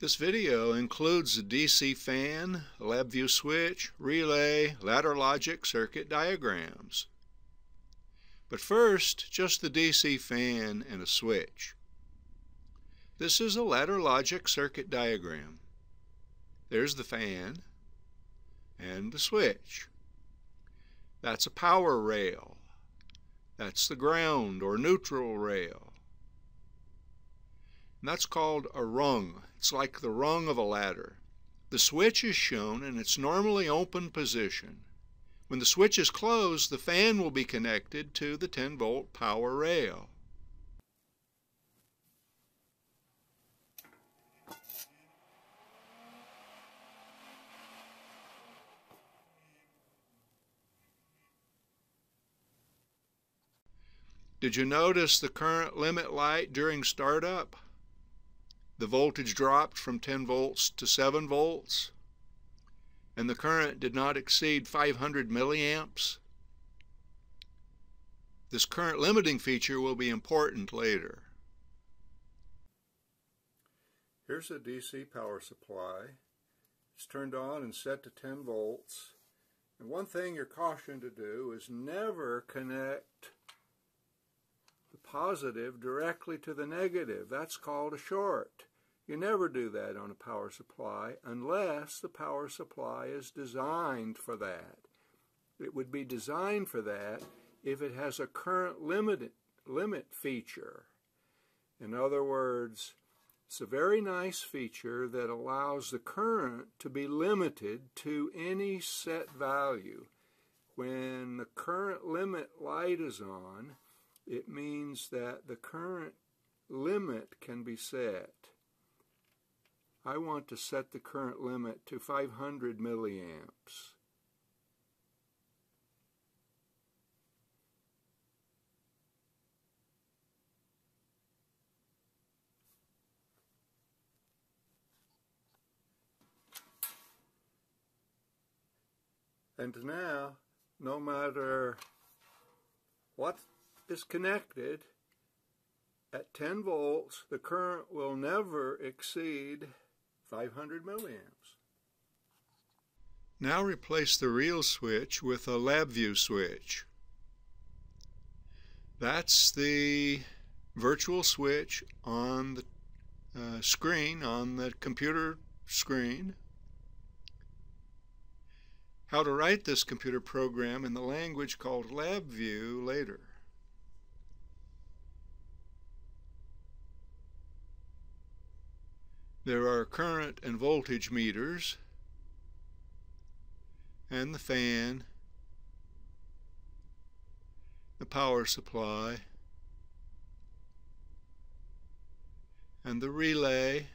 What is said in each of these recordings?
This video includes the DC fan, LabVIEW switch, relay, ladder logic circuit diagrams. But first, just the DC fan and a switch. This is a ladder logic circuit diagram. There's the fan and the switch. That's a power rail. That's the ground or neutral rail. And that's called a rung. It's like the rung of a ladder. The switch is shown in its normally open position. When the switch is closed, the fan will be connected to the 10 volt power rail. Did you notice the current limit light during startup? The voltage dropped from 10 volts to 7 volts, and the current did not exceed 500 milliamps. This current limiting feature will be important later. Here's a DC power supply. It's turned on and set to 10 volts. And one thing you're cautioned to do is never connect positive directly to the negative. That's called a short. You never do that on a power supply unless the power supply is designed for that. It would be designed for that if it has a current limit, limit feature. In other words, it's a very nice feature that allows the current to be limited to any set value. When the current limit light is on, it means that the current limit can be set. I want to set the current limit to 500 milliamps. And now, no matter what is connected at 10 volts, the current will never exceed 500 milliamps. Now replace the real switch with a LabVIEW switch. That's the virtual switch on the uh, screen, on the computer screen. How to write this computer program in the language called LabVIEW later. There are current and voltage meters. And the fan, the power supply, and the relay.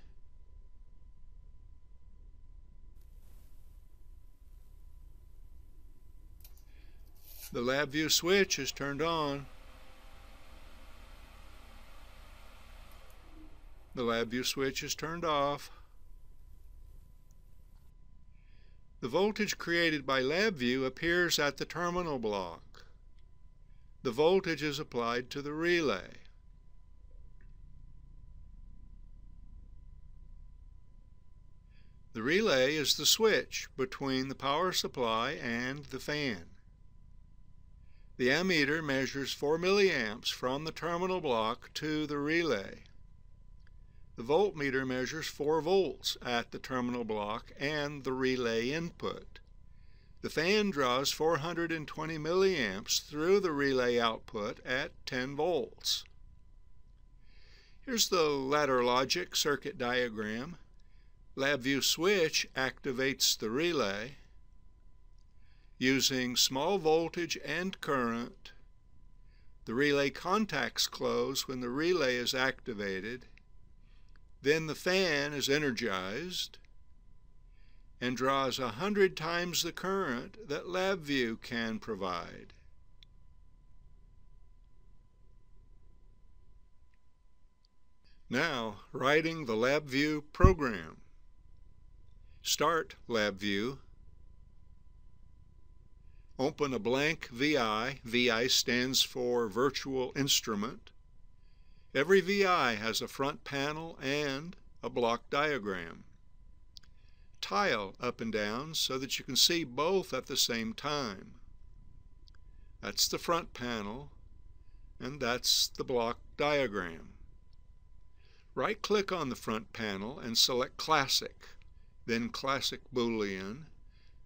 The LabVIEW switch is turned on. The LabVIEW switch is turned off. The voltage created by LabVIEW appears at the terminal block. The voltage is applied to the relay. The relay is the switch between the power supply and the fan. The ammeter measures 4 milliamps from the terminal block to the relay. The voltmeter measures 4 volts at the terminal block and the relay input. The fan draws 420 milliamps through the relay output at 10 volts. Here's the ladder logic circuit diagram. LabVIEW switch activates the relay using small voltage and current. The relay contacts close when the relay is activated then the fan is energized and draws a hundred times the current that LabVIEW can provide. Now, writing the LabVIEW program. Start LabVIEW. Open a blank VI. VI stands for Virtual Instrument. Every VI has a front panel and a block diagram. Tile up and down so that you can see both at the same time. That's the front panel, and that's the block diagram. Right-click on the front panel and select Classic, then Classic Boolean,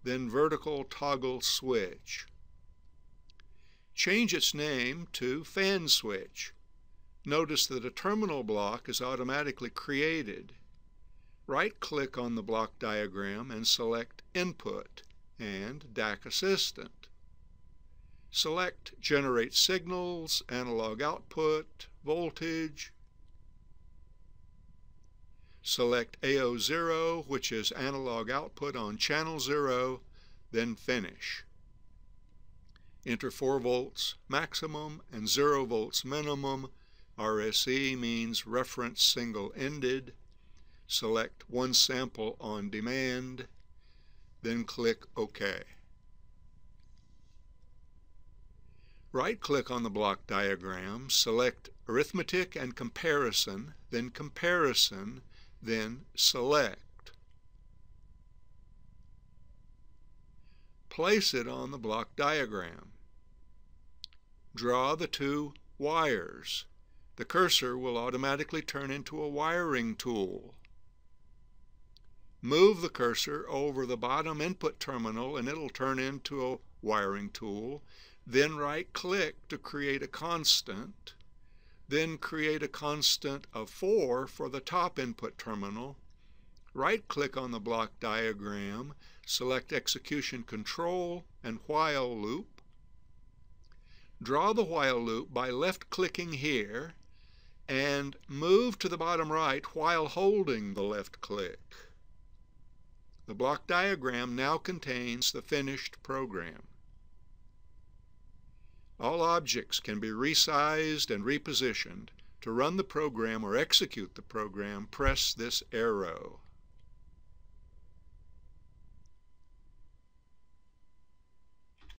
then Vertical Toggle Switch. Change its name to Fan Switch. Notice that a terminal block is automatically created. Right-click on the block diagram and select Input and DAQ Assistant. Select Generate Signals, Analog Output, Voltage. Select AO0, which is analog output on channel 0, then Finish. Enter 4 volts maximum and 0 volts minimum. RSE means reference single ended. Select one sample on demand, then click OK. Right-click on the block diagram, select Arithmetic and Comparison, then Comparison, then Select. Place it on the block diagram. Draw the two wires. The cursor will automatically turn into a wiring tool. Move the cursor over the bottom input terminal and it'll turn into a wiring tool. Then right click to create a constant. Then create a constant of 4 for the top input terminal. Right click on the block diagram, select execution control and while loop. Draw the while loop by left-clicking here and move to the bottom right while holding the left click. The block diagram now contains the finished program. All objects can be resized and repositioned. To run the program or execute the program, press this arrow.